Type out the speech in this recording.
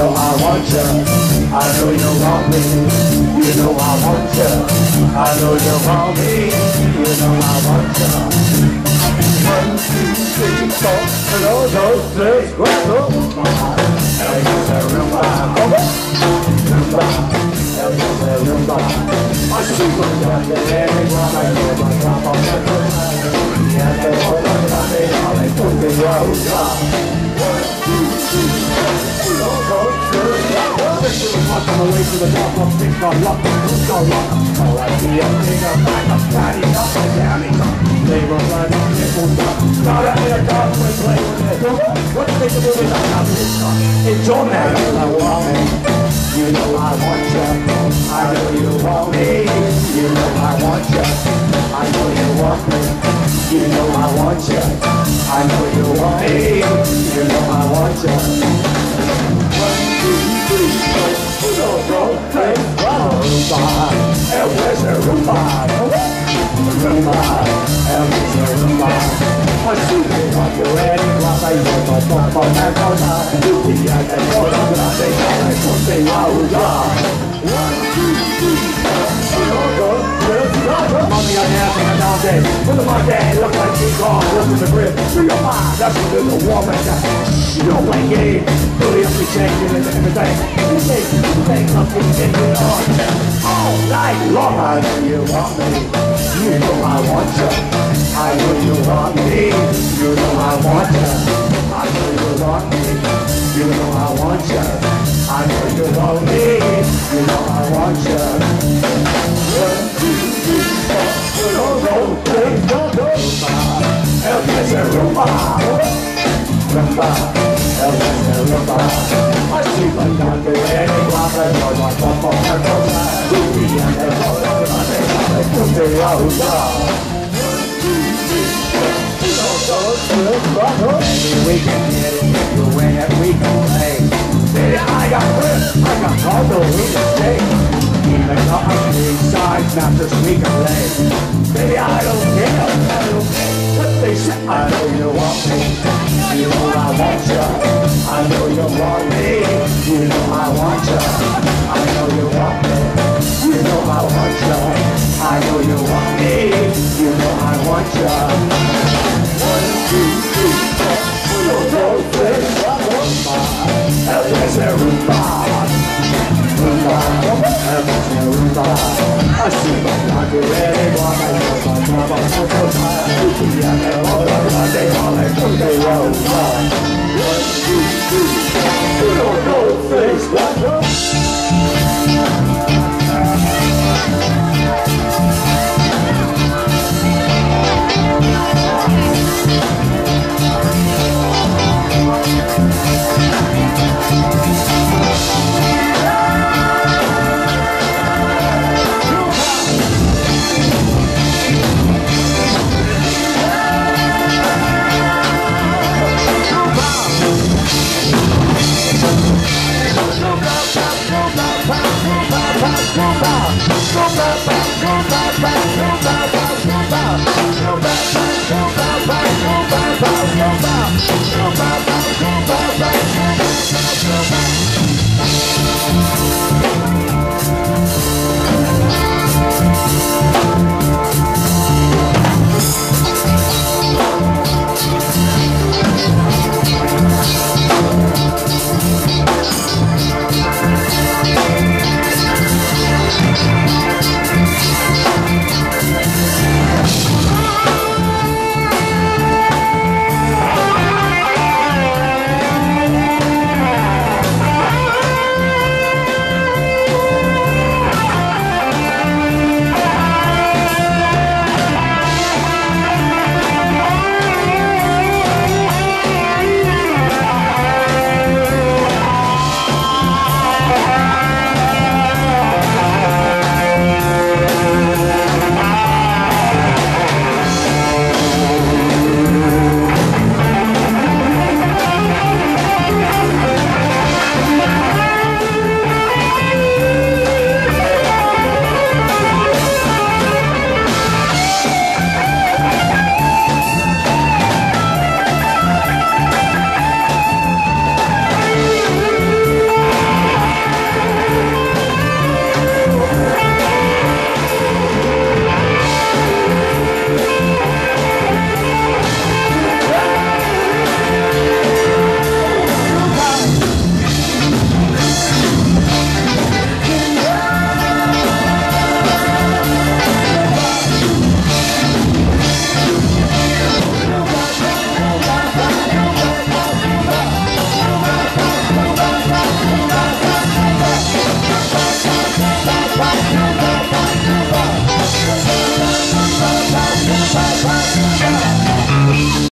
know I want you. I know you want me. You know I want you. I know you want me. You know I want you. One, two, three, four. Hello, those three. Oh, Hey, rumba, rumba, rumba, rumba. I see what me. Me. Walking away to the top of big gun lock, who's got lock? I see is bigger, back up, fatty, up and down, he's up. They run right on, nipples up. Not in a car, we play with it. What do they do with that house? It's not. It's your man. I want me. You know I want you. I know you want me. You know I want you. I know you want me. You know I want you. I know you want me. You know I want you. Rumba, Elvis es rumba. Rumba, Elvis es rumba. Así que cuando eres guapa y yo no toco una cosa, tu día te toca grande y ya me conté a jugar. One, two, three, four. Uno, dos, tres, cuatro. Mommy, I'm having a down day. Look at my the grip. Do your mind, that's what there's woman that you don't play games. Really up to changing everything. You make things up and take it on. All night long, I know you want me. You know I want you. A gustar. Maybe we can get it you win it, we can play. Baby, I got friends, I got all the we can stay. Even big size, not just we can play. Know